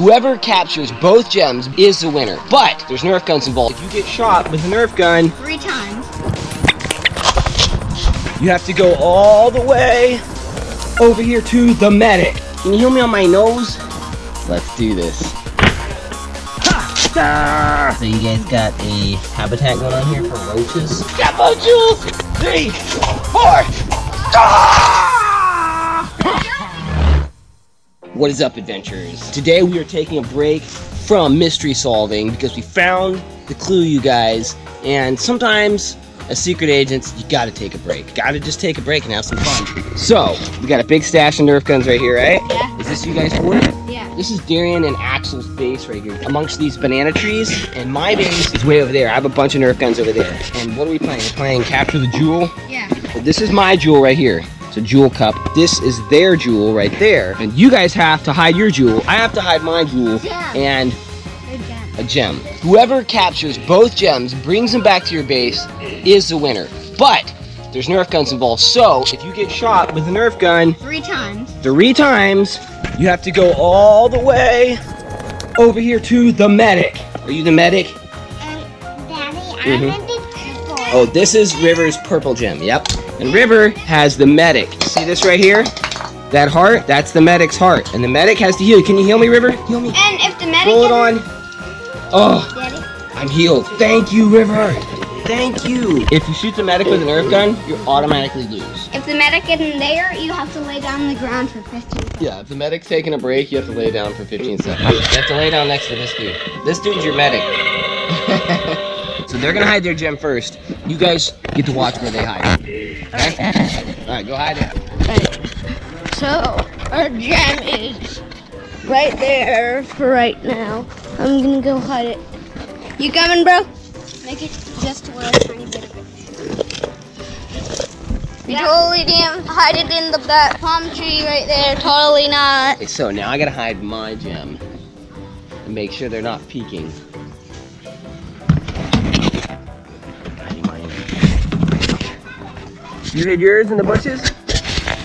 Whoever captures both gems is the winner. But there's Nerf guns involved. If you get shot with a Nerf gun, Three times. you have to go all the way over here to the medic. Can you heal me on my nose? Let's do this. So you guys got a habitat going on here for roaches? Got my jewels! Three, four! What is up, adventurers? Today we are taking a break from mystery solving because we found the clue, you guys. And sometimes, as secret agents, you gotta take a break. Gotta just take a break and have some fun. So, we got a big stash of Nerf guns right here, right? Yeah. Is this you guys for? It? Yeah. This is Darien and Axel's base right here, amongst these banana trees. And my base is way over there. I have a bunch of Nerf guns over there. And what are we playing? We're playing Capture the Jewel. Yeah. This is my jewel right here. It's a jewel cup. This is their jewel right there. And you guys have to hide your jewel. I have to hide my jewel. Yeah. And Good gem. a gem. Whoever captures both gems, brings them back to your base, is the winner. But there's Nerf guns involved. So if you get shot with a Nerf gun Three times. three times, you have to go all the way over here to the medic. Are you the medic? Daddy, Mhm. in the purple. Oh, this is River's purple gem. Yep. And River has the medic. See this right here? That heart? That's the medic's heart. And the medic has to heal. Can you heal me, River? Heal me. And if the medic Roll it on. Oh, Daddy, I'm healed. Thank you, River. Thank you. If you shoot the medic with an Nerf gun, you automatically lose. if the medic isn't there, you have to lay down on the ground for 15 seconds. Yeah, if the medic's taking a break, you have to lay down for 15 seconds. You have to lay down next to this dude. This dude's your medic. so they're gonna hide their gem first. You guys get to watch where they hide. Okay? Alright, go hide it. So, our gem is right there for right now. I'm gonna go hide it. You coming, bro? Make it just to where a tiny bit of it. You totally didn't hide it in the that palm tree right there. Totally not. Okay, so now I gotta hide my gem. And make sure they're not peeking. You hid yours in the bushes?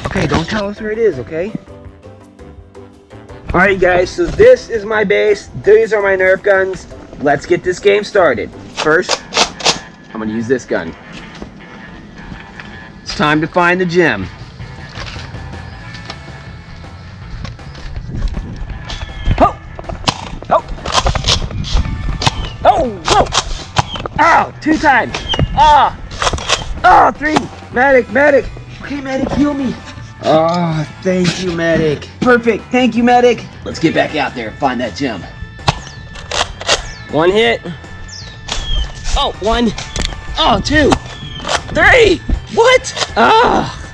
Okay, don't tell us where it is, okay? Alright guys, so this is my base. These are my Nerf guns. Let's get this game started. First, I'm gonna use this gun. It's time to find the gem. Oh! Oh! Oh! Whoa! Ow! Two times! Ah! Oh, three! Medic! Medic! Okay, medic, heal me! Oh, thank you, medic. Perfect. Thank you, medic. Let's get back out there and find that gem. One hit. Oh, one. Oh, two. Three! What? Ah!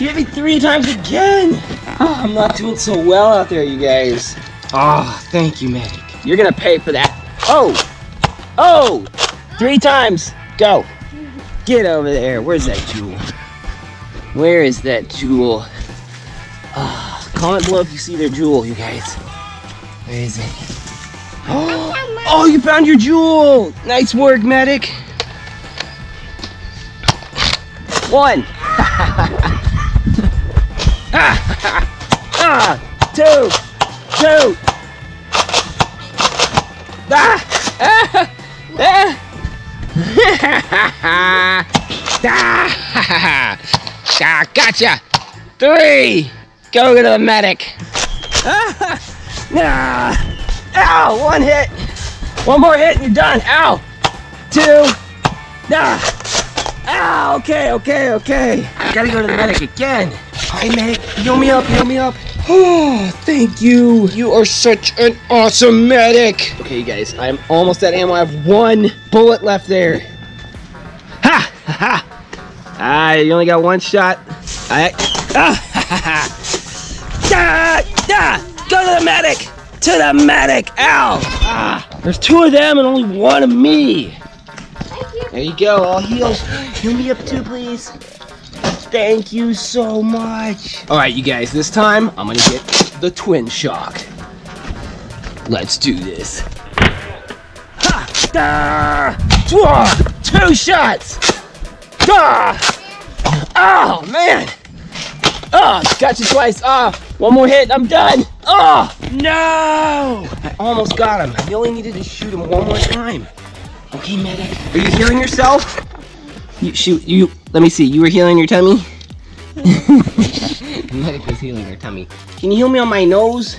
You hit me three times again! Ah, I'm not doing so well out there, you guys. Ah, thank you, medic. You're gonna pay for that. Oh! Oh! Three times! Go! Get over there. Where's that jewel? Where is that jewel? Ah, comment below if you see their jewel, you guys. Where is it? Oh, you found your jewel! Nice work, medic. One. ah, two, two. Ah, ah, ah. Ah, gotcha. Three. Go to the medic. Ah, ah. Ow, one hit. One more hit and you're done. Ow. Two. Ah. Ah, okay, okay, okay. I gotta go to the medic again. Hi, medic. Heal me up, heal me up. Oh, thank you. You are such an awesome medic. Okay, you guys, I'm almost at ammo. I have one bullet left there. Ha! Ha! ha. Ah, you only got one shot. I. Ah! Ha! Ha! ha. Ah! Ah! Go to the medic! To the medic! Ow! Ah! There's two of them and only one of me. Thank you. There you go, all heals. Heal me up too, please. Thank you so much. All right, you guys, this time I'm gonna get the twin shock. Let's do this. Ha! Da! Twa! Two shots! Da! Oh, man! Oh, got you twice. Ah, one more hit, I'm done. Oh, no! I almost got him. I only needed to shoot him one more time. Okay, medic. Are you healing yourself? You shoot. You. Let me see. You were healing your tummy. medic was healing her tummy. Can you heal me on my nose?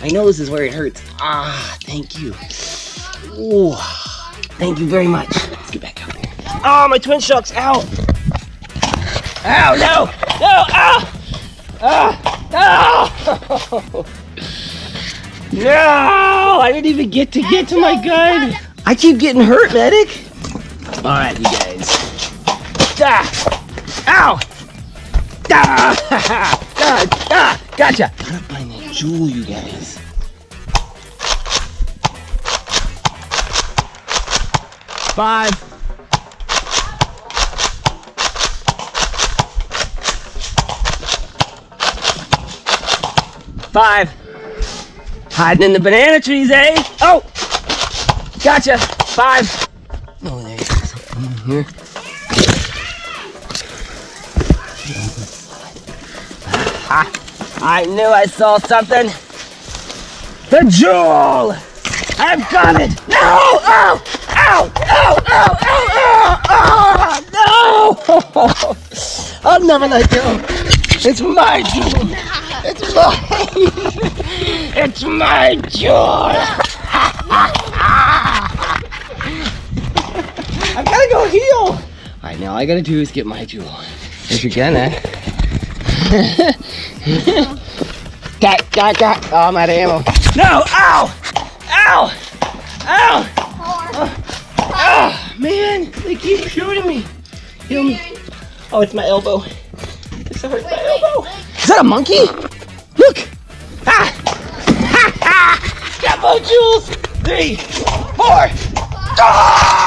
My nose is where it hurts. Ah, thank you. Ooh, thank you very much. Let's get back out there. Oh, my twin shock's out. Ow, no, no, ah, ah, no. No, I didn't even get to get to my gun. I keep getting hurt, medic. All right, you guys. Ah, ow. Ah, ah, ah, gotcha. Gotta find that jewel, you guys. Five. Five. Hiding in the banana trees, eh? Oh! Gotcha. Five. Oh, there go. Something in here. Ah, I knew I saw something. The jewel! I've got it! No! Oh! Ow! Ow! Ow! Ow! Ow! No! I'll never let go. It's my jewel. It's mine. It's my jewel. I gotta go heal. All right, now all I gotta do is get my jewel. If you're gonna. got, got, got. Oh, I'm out of ammo. No! Ow! Ow! Ow! Oh, man, they keep shooting me. Heal me. Oh, it's my elbow. This hurts my elbow. Is that a monkey? Look! Ah! Ha ha! Got my jewels! Three, four. Ah!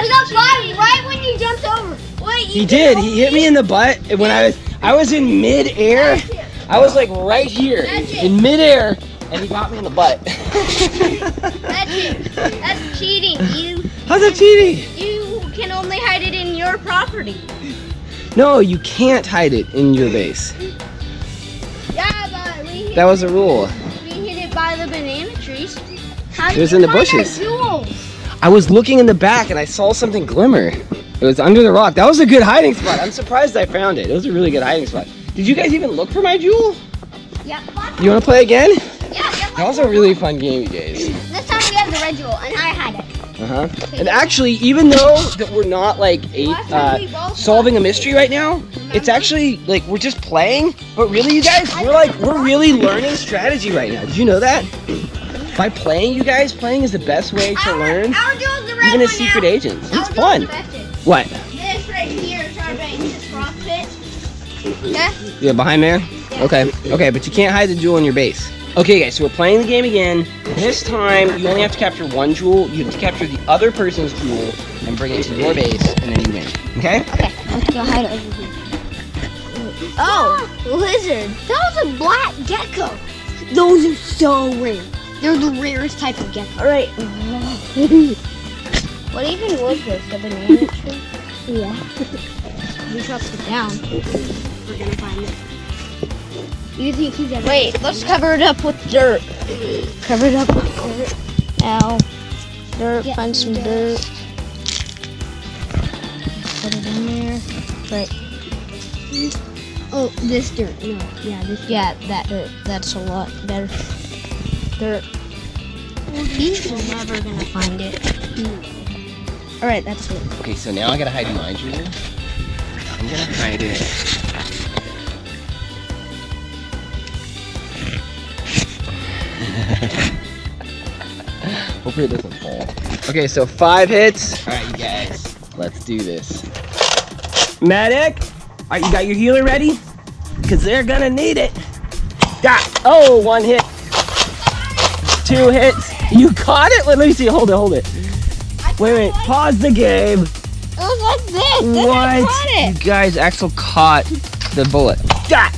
We got five right when you jumped over. Wait, you He did. He hit me in the butt when I was I was in mid-air. I was like right here in mid-air, and he got me in the butt. That's it. That's cheating. You How's that cheating? you can only hide it in your property. No, you can't hide it in your base. Yeah, but we hit, That was a rule. we hit it by the banana trees. How It was did in the bushes. I was looking in the back and I saw something glimmer. It was under the rock. That was a good hiding spot. I'm surprised I found it. It was a really good hiding spot. Did you guys even look for my jewel? Yeah. You want to play again? Yeah. That was a really fun game, you guys. This time we have the red jewel, and I had it. Uh huh. And actually, even though that we're not like eight, uh, solving a mystery right now, it's actually like we're just playing. But really, you guys, we're like we're really learning strategy right now. Did you know that? By playing, you guys, playing is the best way to learn, Our jewel's the even as secret now. agents. It's fun. What? This right here is our base. This rock pit. Yeah. Yeah, behind there? Okay, okay, but you can't hide the jewel in your base. Okay, guys, so we're playing the game again. This time, you only have to capture one jewel. You have to capture the other person's jewel and bring it to your base, and then you win. Okay? Okay, let's go hide it over here. Oh, lizard. That was a black gecko. Those are so rare. They're the rarest type of gecko. All right. what even was this? A banana tree? Yeah. we chopped it down. We're gonna find it. You think he's ever Wait, let's cover it up with dirt. Cover it up with dirt. Ow. Dirt, find some dirt. Put it in there. Right. Oh, this dirt. No, yeah, this. Yeah, that dirt. That's a lot better. Dirt. He's never gonna find it. Hmm. All right, that's it. Okay, so now I gotta hide my jewel. I'm gonna hide it. Hopefully it doesn't fall. Okay, so five hits. All right, you guys, let's do this. Medic, all right, you got your healer ready? Cause they're gonna need it. Got. Oh, one hit. Two hits. You caught it. Let me see. Hold it. Hold it. Wait, wait. Pause the game. It was like this. Then I What? caught You guys, Axel caught the bullet. Got.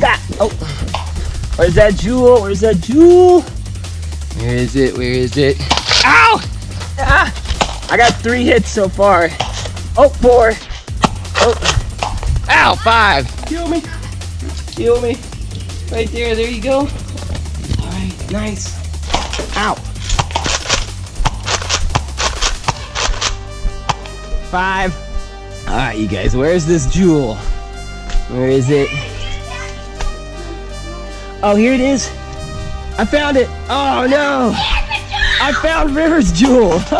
Got. Oh. Where's that jewel? Where's that jewel? Where is it? Where is it? Ow! Ah! I got three hits so far. Oh, four. Oh. Ow, five. Kill me. Kill me. Right there, there you go. Alright, nice. Ow. Five. Alright, you guys, where's this jewel? Where is it? Oh, here it is. I found it. Oh no! I found River's jewel.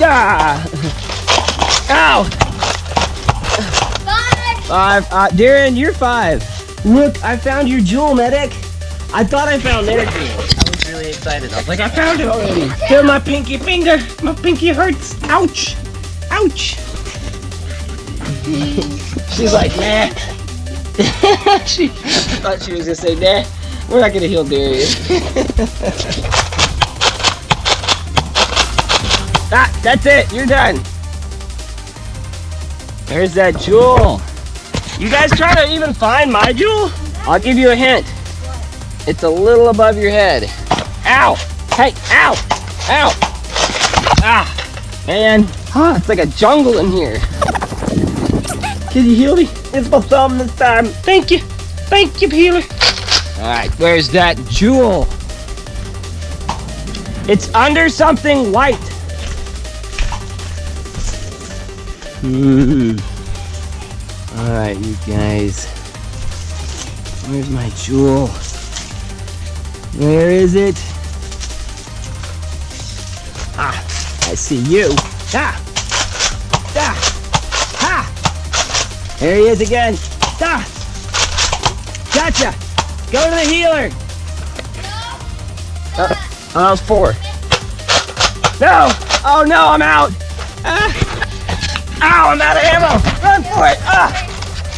ah! Ow! Five. Uh, Darren, you're five. Look, I found your jewel, medic. I thought I found their jewel. I was really excited. I was like, I found it already. Feel my pinky finger. My pinky hurts. Ouch. Ouch. She's like, nah. she thought she was gonna say, nah, we're not gonna heal Darius. ah, that's it. You're done. There's that jewel. You guys try to even find my jewel? I'll give you a hint. It's a little above your head. Ow! Hey, ow! Ow! Ah! Man, huh, it's like a jungle in here. Can you heal me? It's my thumb this time. Thank you. Thank you, healer. Alright, where's that jewel? It's under something white. Hmm. Alright, you guys. Where's my jewel? Where is it? Ah, I see you. Ah! There he is again. Ah! Gotcha! Go to the healer! Uh, oh, that was four. No! Oh no, I'm out! Ah! Ow, I'm out of ammo! Run for it! Ah!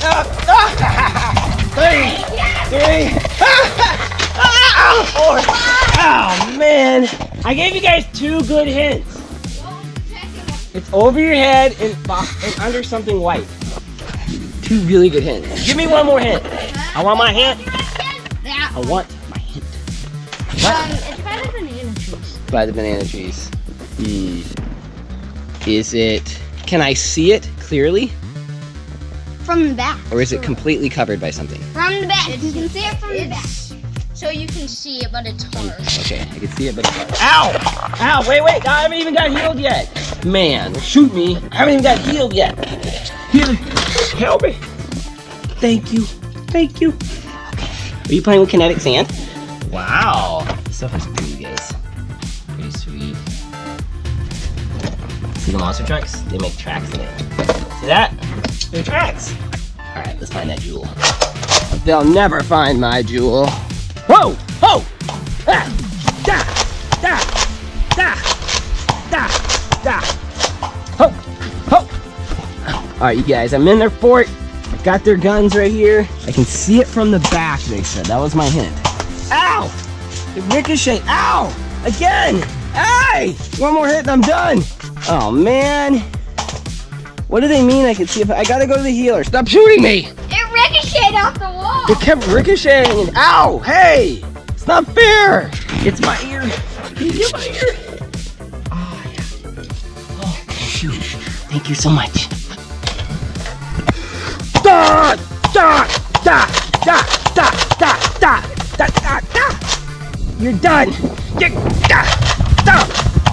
Ah! Ah! Three! Three! Ah! Four! Oh man! I gave you guys two good hints. It's over your head and, and under something white. Two really good hints. Give me one more hint. I want my hint. I want my hint. Um, it's by the banana trees. By the banana trees. Hmm. Is it? Can I see it clearly, From the back. or is it completely covered by something? From the back. You can see it from the back. So you can see it, but it's hard. Okay, I can see it, but it's Ow! Ow! Wait, wait! I haven't even got healed yet. Man, shoot me! I haven't even got healed yet. Heal, help me! Thank you, thank you. Okay. Are you playing with kinetic sand? Wow, this stuff is pretty, guys. Pretty sweet. See the monster trucks? They make tracks in it. See that? They're tracks. All right, let's find that jewel. They'll never find my jewel. Whoa! Whoa! Ah! Da! Da! Da! Da! Da! Ho! Ho! Alright, you guys, I'm in their fort. I've got their guns right here. I can see it from the back, they said. That was my hint. Ow! It ricocheted. Ow! Again! Hey! One more hit and I'm done! Oh, man. What do they mean I can see if I gotta go to the healer. Stop shooting me! It ricocheted off the wall. It kept ricocheting and ow! Hey! It's not fair! It's my ear! Can you get my ear? Oh, yeah. Oh, shoot. Thank you so much. Da! Da! Da! Da! Da! Da! Da! Da! Da! Da! You're done! Get! Da! Da!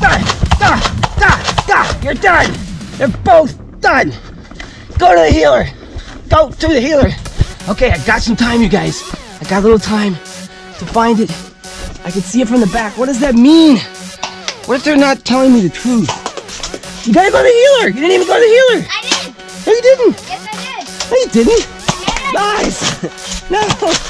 Da! Da! Da! Da! You're done! They're both done! Go to the healer! Go to the healer! Okay, I got some time, you guys. I got a little time to find it. I can see it from the back. What does that mean? What if they're not telling me the truth? You gotta go to the healer! You didn't even go to the healer! I did. No, you didn't! Yes, I did. No, you didn't! Yes. Nice!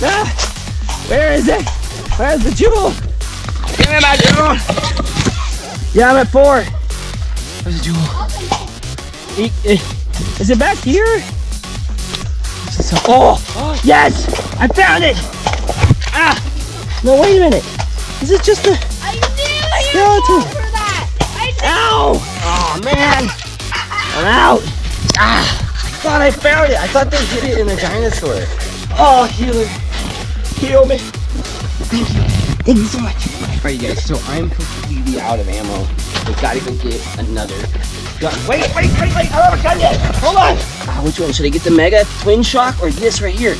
No! Where is it? Where's the jewel? Give me my jewel! Yeah, I'm at four. Where's the jewel? E- e- Is it back here? Oh! Yes! I found it! Ah! No, wait a minute. Is it just a... I knew you Skeleton. for that. I knew. Ow! Oh man! I'm out! Ah! I thought I found it! I thought they hid it in the dinosaur. Oh, healer! Heal me! Thank you. Thank you so much. Alright, you guys, so I'm completely out of ammo. We've got to go get another gun. Wait, wait, wait, wait, I don't have a gun yet. Hold on. Ah, which one? Should I get the Mega Twin Shock or this right here?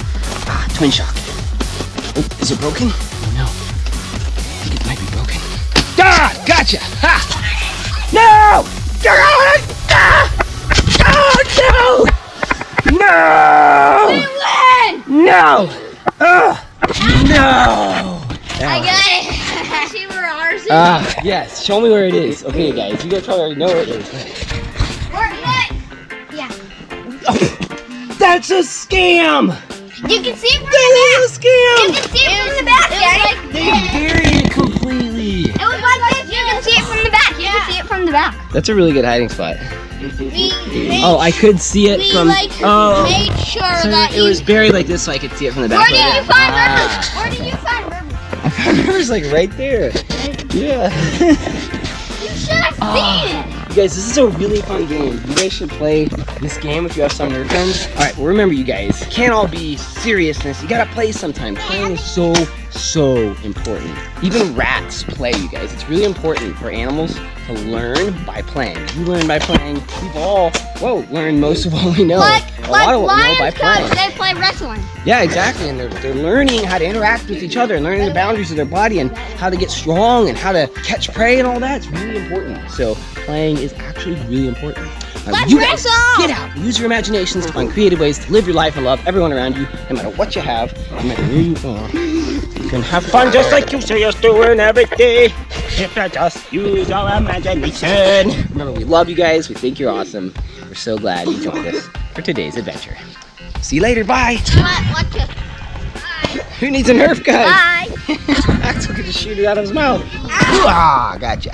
Ah, Twin Shock. Oh, is it broken? Gotcha. Ha! No! Oh, no! No! No! Ugh! No! I got it. See where ours is? Ah, yes. Show me where it is. Okay, guys, you guys probably already know where it is. Where is Yeah. That's a scam! You can see it from the back! That is a back. You can see it from the back, Daddy. They buried it completely. It was like this. You can see it from the back. You can see it from the back. That's a really good hiding spot. We Oh, I could see it we from. like oh, made sure so that it was buried like this, so I could see it from the back. Where did you find Ah. Rivers? Where did you find Rivers? I found Rivers like right there. Yeah. You should have seen Ah. it. You guys, this is a really fun game. You guys should play this game if you have some nerd friends. All right, well, remember, you guys, can't all be seriousness. You gotta play sometime. Playing is so, so important. Even rats play, you guys. It's really important for animals to learn by playing. You learn by playing. We've all, whoa, learned most of what we know. Like, a like lot of what we know by playing. they play wrestling. Yeah, exactly. And they're, they're learning how to interact with each other and learning the boundaries of their body and how to get strong and how to catch prey and all that. It's really important. So playing is actually really important. Let's you guys, wrestle! get out. Use your imaginations to find creative ways to live your life and love everyone around you, no matter what you have, no matter where you are. You can have fun just like you say you're doing every day. If you just use your imagination. Remember, we love you guys. We think you're awesome. We're so glad you joined us for today's adventure. See you later. Bye. What? Watch it. Who needs a Nerf gun? Bye. Axel could just shoot it out of his mouth. Ah, gotcha.